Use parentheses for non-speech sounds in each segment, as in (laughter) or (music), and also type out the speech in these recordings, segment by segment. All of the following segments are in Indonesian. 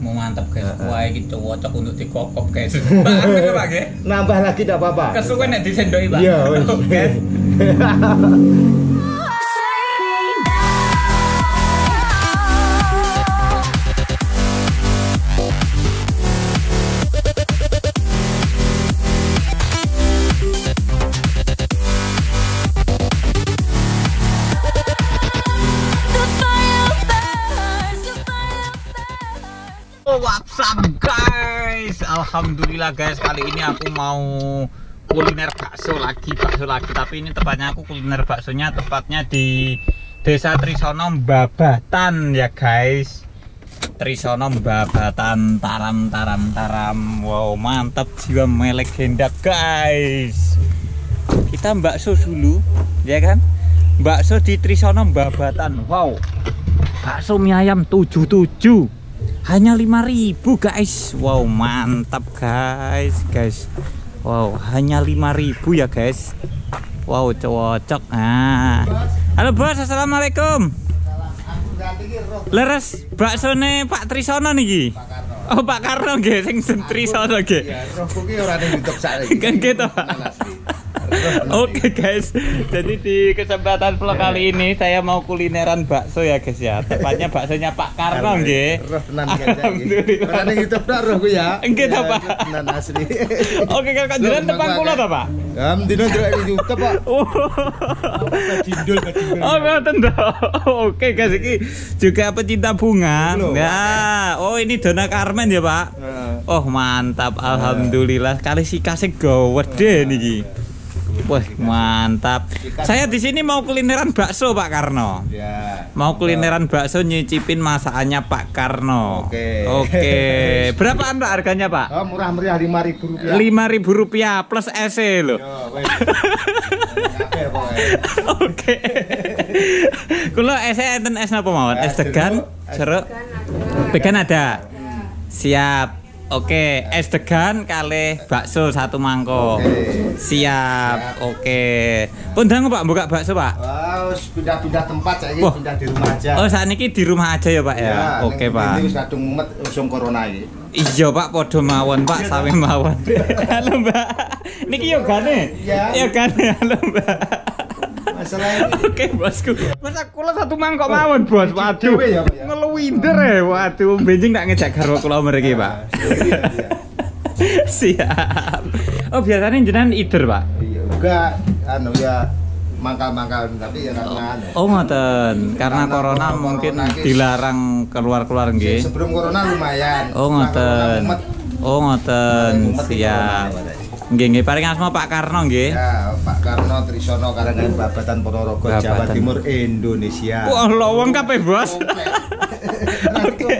Mau mantap guys. Wah iki cocok untuk dikokop guys. Ambil ya, nggih. Nambah lagi tidak apa-apa. Kesuwen nek disendoki, Pak. Iya. Guys. (laughs) (laughs) guys? Alhamdulillah guys, kali ini aku mau kuliner bakso lagi, bakso lagi. Tapi ini tepatnya aku kuliner baksonya tepatnya di Desa Trisono Babatan ya guys. Trisono Babatan taram taram taram. Wow, mantap jiwa melegenda guys. Kita bakso dulu, ya kan? Bakso di Trisono Babatan. Wow. Bakso mie ayam 77 hanya 5000 guys. Wow mantap guys guys. Wow hanya 5000 ya guys. Wow cocok. Nah halo bos. Assalamualaikum. Leres bakso Pak Trisono niki? Oh Pak Karno nggih sing sen Trisono nggih. Ya, rohku ki ora ning YouTube saiki. Kan gitu, Pak. (laughs) Oke guys, jadi di kesempatan vlog kali ini saya mau kulineran bakso ya guys ya. Tepatnya baksonya Pak Karno nggih. Roh tenan. Alhamdulillah. Ning YouTube tok rohku ya. Enggak, Ya, Pak. Tenan asli. (laughs) Oke kan kanjuran depan kula ta, Pak? Ya, dino ndelok ning YouTube, Pak. (laughs) Oh. Kajindul, kajindul. Oh, ngoten. Oke guys, iki juga pecinta bunga. Nah, oh ini Dona Carmen ya, Pak. Oh, mantap. Alhamdulillah. Kali si kasih gede niki. Wah, mantap. Saya di sini mau kulineran bakso, Pak Karno. Ya. Mau kulineran bakso nyicipin masakannya Pak Karno. Oke. Oke. (laughs) Berapaan Pak harganya, Pak? Oh, murah meriah 5000 rupiah. Lima ribu rupiah plus EC loh. Oke. Kulo EC enten es napa mawon? Es degan, jeruk. Degan ada. Siap. Oke, es degan kali bakso satu mangkok. Oke. Siap. Oke. Pundang Pak buka bakso, Pak. Wah, pindah-pindah tempat saiki pindah di rumah aja. Oh, saat ini di rumah aja ya, Pak ya. Oke, ning Pak. Ini wis kadung mumet usum corona iki. Iya Pak, podo mawon Pak, sawi mawon. (laughs) Halo Mbak. Niki yogane. Iya. Yogane halo Mbak. Masalah ini (laughs) Oke bosku. Mas aku lah satu mangkok mawon bos. Waduh. Ya, ya? Ngeluwinder ya. Waduh, benjing tak ngejak garwa kula mriki Pak. Iya, iya. (laughs) Siap. Oh biasanya jenengan ider Pak. Iya, enggak anu ya mangkal-mangkal tapi ya karena anu. Oh ngoten, karena Karena corona corona mungkin iki- dilarang keluar-keluar nggih. Sebelum corona lumayan. Oh ngoten. corona. Oh ngoten. Siap. Nggih nggih paring asma Pak Karno nggih. Ya, Pak Karno Trisono Karangan Babatan Ponorogo Jawa. Timur Indonesia. Wah, lowong kabeh, Bos. Oke.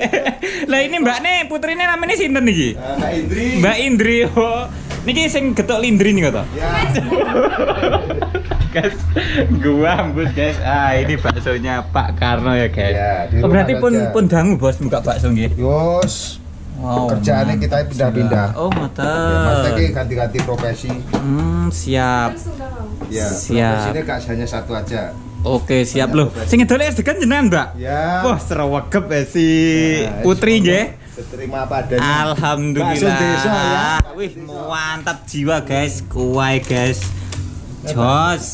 Lah ini Mbak nih, putrine namanya sinten niki? Eh, Mbak Indri. Mbak Indri. Oh. Niki sing getok lindri nih kata. Ya, Guys, gua ambus guys. Ah, ini baksonya Pak Karno ya, guys. Ya, oh, berarti pun pun dangu Bos buka bakso nggih. Yos. Wow. Kerjaannya kita pindah-pindah. Oh, Ya, Mas ngoten. lagi ganti-ganti profesi. Hmm, siap. Ya, Siap. profesinya gak hanya satu aja. Oke, siap loh. Sing ngedol es degan jenengan, Mbak? Ya. Wah, serawegep ya si Nah, Putri semoga nggih. Diterima apa adanya. Alhamdulillah. Desa ya. Wih, mantap jiwa guys, kuai guys. Jos.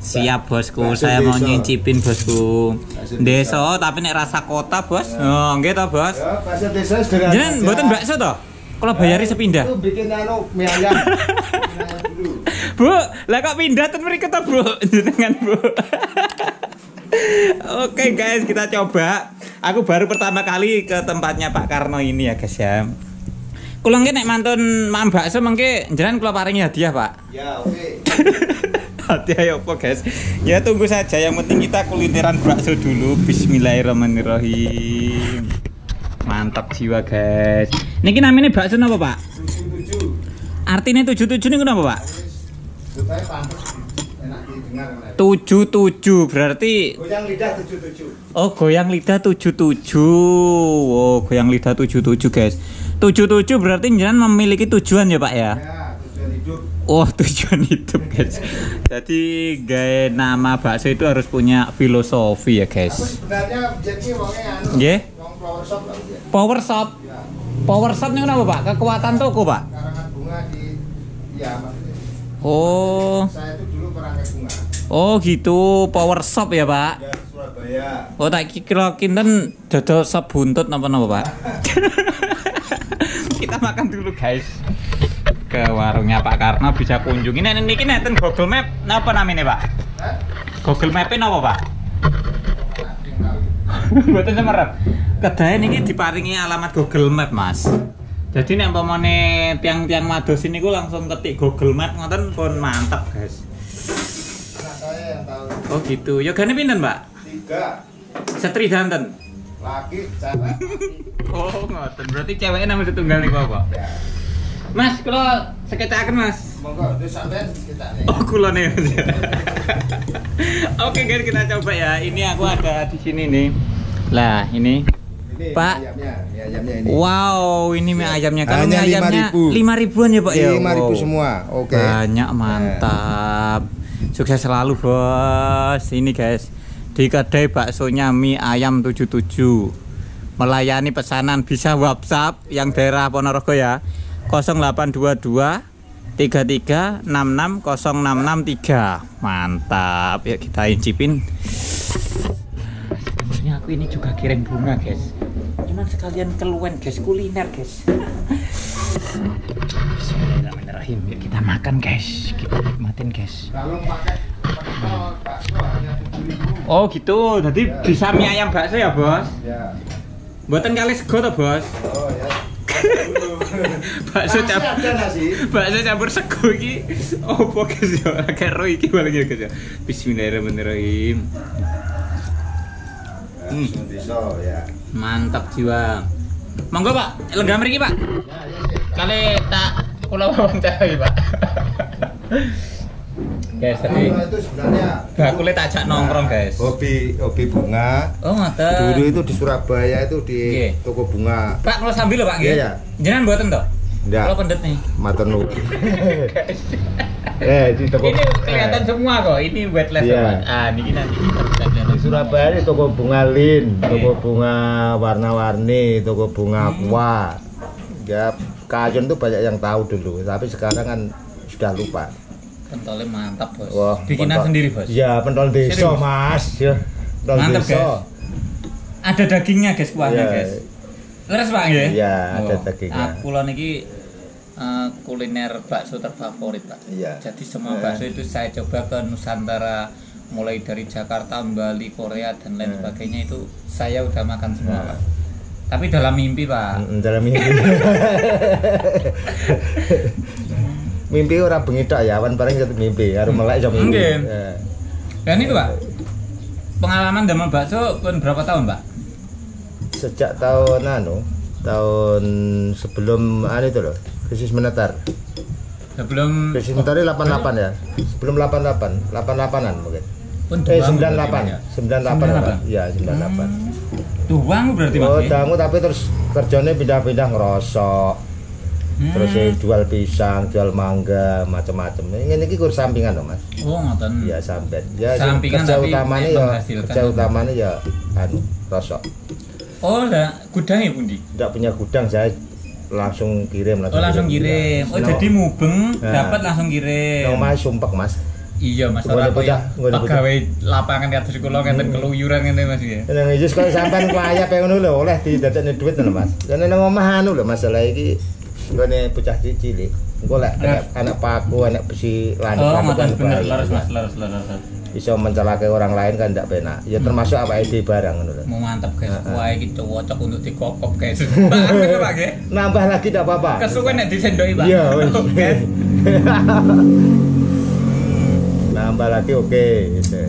Siap bosku, saya mau nyicipin bosku. Deso tapi nek rasa kota, Bos. Oh, nggih Bos. Ya, bakso desa sederhana. Jenengan mboten bakso to? Kalau bayari sepindah. Itu bikin anu mie ayam. (laughs) Bu, lah kok pindah ten mriki to, Bu? (laughs) Jenengan, Bu. (laughs) Oke guys, kita coba. Aku baru pertama kali ke tempatnya Pak Karno ini ya, guys ya. Nggih nek mantun mam bakso mengke jenengan kula paringi hadiah, Pak. Ya, oke. hadiah ya apa, guys? Ya tunggu saja, yang penting kita kulineran bakso dulu. Bismillahirrahmanirrahim. Mantap jiwa, guys. Niki namanya bakso napa, Pak? Tujuh. Artinya 77 niku napa, Pak? Supaya pantas enak didengar. Mas. 77 berarti Goyang lidah tujuh tujuh. oh goyang lidah 77. Oh, goyang lidah 77, guys. 77 berarti jenengan memiliki tujuan ya, Pak ya? Ya, tujuan hidup. Oh, (laughs) tujuan hidup, guys. Jadi gaya nama bakso itu harus punya filosofi ya, Aku guys. sebenarnya jadi wongnya anu. Nggih? Wong power shop lah. Power shop. Ya, Power shop Pak? Kekuatan toko Pak? karangan bunga di ya maksudnya Oh, saya itu dulu perangkat bunga. oh gitu. Power shop ya Pak? Ya Surabaya. Oh tak kira kinten dodol sop buntut napa napa Pak? (laughs) (laughs) Kita makan dulu guys. Ke warungnya Pak Karno bisa kunjungi. Nek niki neten Google Map napa namanya Pak? Google Map-nya napa Pak? Nanti (laughs) tahu. Mboten semerep. Kedai niki diparingi alamat Google Map, Mas. Jadi nek umpamane tiang-tiang mados ini ku langsung ketik Google Map ngoten pun mantap, guys. Oh gitu. Yogane pinten, Mbak? tiga Setri danten. laki cewek. (laughs) Oh, ngoten. Berarti ceweknya namanya setunggal niku apa? Ya. Mas, kula seketaken, Mas. Monggo itu sampean. Oh, kula nih. Mas. (laughs) Oke, guys, kita coba ya. Ini aku ada di sini nih. Lah, ini Ini Pak. ayamnya, ini ayamnya ini. Wow, ini mie ayamnya. Kalau mie Hanya ayamnya 5.000. lima ribuan ya Pak ya. Lima ribu Wow. semua. Oke. Banyak mantap. Sukses selalu bos. Ini guys di kedai baksonya mie ayam 77 melayani pesanan bisa WhatsApp yang daerah Ponorogo ya 0822 33 66 0663 mantap. Yuk kita incipin. Sebenarnya aku ini juga kirim bunga guys. Cuman sekalian keluhan guys. Kuliner guys. Bismillahirrahmanirrahim. Yuk kita makan guys. Kita nikmatin guys. Oh gitu. Jadi bisa mie ayam bakso ya bos? Ya. buatan kali sego tuh bos? Oh ya. (laughs) bakso campur bakso campur sego iki? Opo guys ya? Kayak roh iki gitu guys ya. Bismillahirrahmanirrahim. Hmm. Ya. mantap jiwa. Monggo pak. Lenggam mriki pak. Ya, ya. kali tak kula wawancarai pak (laughs) guys tadi itu sebenarnya bakule tak ajak nongkrong guys hobi hobi bunga. oh ngoten Dulu itu di Surabaya itu di Nggih. toko bunga. Pak, kalau sambil Pak. Iya, iya. Jenengan mboten to? Ndak. Kalau pendet nih. Matur nuwun. (laughs) eh di toko Ini kelihatan eh, semua kok. Ini wetland Iya. Pak. Ah, niki nanti kita di Surabaya di toko bunga lin, toko Nggih. bunga warna-warni, toko bunga Hmm. aqua. Ya Kajun tuh banyak yang tahu dulu, tapi sekarang kan sudah lupa. Pentolnya mantap, Bos. Wah, Bikinan pentol- sendiri, Bos. Ya, pentol desa, Serius? Mas. Ya. Pentol Mantap, desa. guys. Ada dagingnya, guys, kuahnya, Iya. guys. Leres, Pak, nggih? Iya, ada Oh, dagingnya. Aku lho niki eh, kuliner bakso terfavorit, Pak. Iya. Jadi semua Eh. bakso itu saya coba ke Nusantara mulai dari Jakarta, Bali, Korea dan lain Eh. sebagainya itu saya udah makan semua, Eh. Pak. Tapi dalam mimpi, Pak. Mm, dalam mimpi. (laughs) (laughs) mimpi orang bengi tok ya, wan paling satu mimpi, harus melek iso mimpi. Nggih. Eh. Dan itu pak, pengalaman damel bakso pun berapa tahun pak? Sejak tahun anu, tahun sebelum anu itu loh, krisis moneter. Sebelum Krisis moneter 88 ya. Sebelum 88, 88-an mungkin. Eh Duang 98, berarti, ya? 98 apa? Iya, 98. Hmm, Duang berarti Oh, mas? ya? dangu tapi terus kerjanya pindah-pindah ngerosok. Hmm. Terus ya jual pisang, jual mangga, macam-macam. Ini iki kur sampingan loh, Mas. Oh ngoten. Ya sampai. Ya Sampingan kerja tapi utamanya ya kerja utamanya ya anu rosok. Oh lah, gudangnya pundi? Tidak punya gudang saya langsung kirim Oh langsung kirim. Oh No- jadi mubeng Nah. dapat langsung kirim. no mas sumpek mas. Iya mas, ora bocah. pegawai lapangan kados kula ngenten Hmm. keluyuran ngene mas ya. Nang iki kalau sampean kaya pengen lho oleh didadekne duit lho mas. Dan nang omah anu lho masalah iki nggone bocah cilik. Engko lek Nah. anak, anak paku, anak besi lanjut Oh lanjut bener mas, leres leres. leres. Bisa mencelakai orang lain kan tidak penak. Ya termasuk apa ide barang ngono lho. Mau mantap guys, wah iki cocok untuk dikokop guys. Paham ya Pak nggih? Nambah lagi tidak apa-apa. Kesuwen nek disendoki, Pak. Iya. Guys. (laughs) (laughs) Nambah lagi oke. gitu.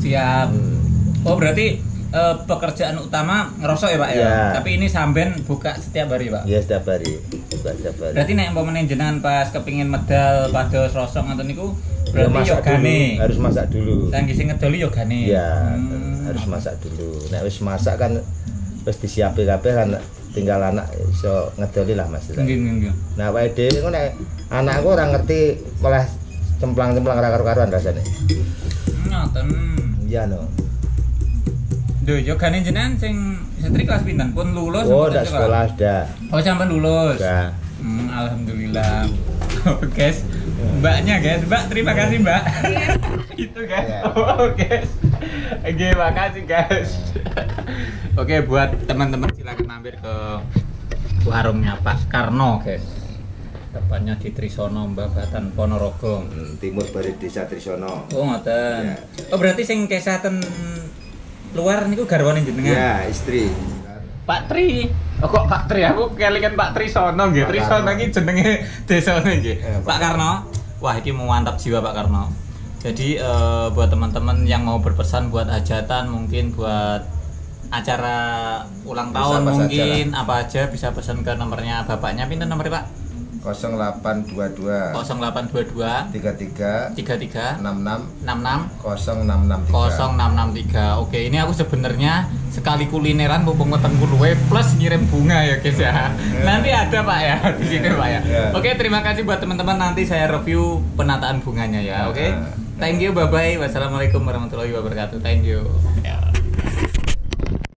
Siap. Hmm. Oh, berarti eh, pekerjaan utama ngerosok ya, Pak ya. Iya. Tapi ini samben buka setiap hari, Pak. Ya setiap hari. Bukan setiap hari. Berarti nek umpamane jenengan pas kepingin medal pados rosok ngoten niku Ya, berarti masak dulu, harus masak dulu. Sanggi sing ngedoli yogane. Ya, Hmm. harus masak dulu. Nek wis masak kan wis disiapin kabeh kan tinggal anak iso ngedoli lah Mas. Nggih, nggih. Nah, wae dhewe nek anakku ora ngerti malah cemplang-cemplang ra karu-karuan rasane. Ngoten. Iya no. Lho, yogane jenengan sing Setri kelas pinten pun lulus. Oh, udah sekolah sudah. Oh, sampai lulus. Sudah. Hmm, alhamdulillah. Oh, guys, mbaknya guys, mbak terima kasih mbak. (laughs) Itu guys. Iya. (laughs) Oh, guys. Oke, makasih guys. (laughs) Oke, buat teman-teman silakan mampir ke warungnya Pak Karno guys. Tepatnya di Trisono, Babatan Ponorogo. Hmm, Timur Barat Desa Trisono. Oh, ngoten. Ya. Oh, berarti sing kesaten luar niku garwane jenengan. Ya, istri. Pak Tri. Oh kok Pak Tri? Aku kelingan Pak Trisono nggih. Pak Trisono Karno. iki jenenge desane nggih. Eh, Pak Karno. Wah, iki mantap jiwa Pak Karno. Jadi eh, buat teman-teman yang mau berpesan buat hajatan mungkin buat acara ulang Bisa tahun apa saja mungkin apa aja bisa pesan ke nomornya bapaknya pinten nomornya Pak 0822 0822 33 33 66 66 0663. 0663. Oke, ini aku sebenarnya sekali kulineran mumpung ketemu luwe plus ngirim bunga ya guys ya. Nanti ada Pak ya di sini Pak ya. Ya. Oke, terima kasih buat teman-teman nanti saya review penataan bunganya ya. Oke. Ya. Thank you, bye bye. Wassalamualaikum warahmatullahi wabarakatuh. Thank you.